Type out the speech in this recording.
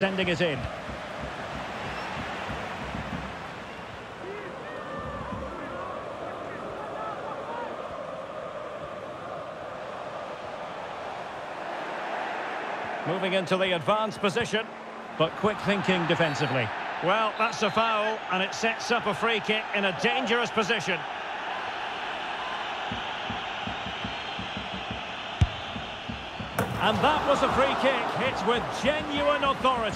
Sending it in. Moving into the advanced position, but quick thinking defensively. Well, that's a foul, and it sets up a free kick in a dangerous position. And that was a free kick hit with genuine authority.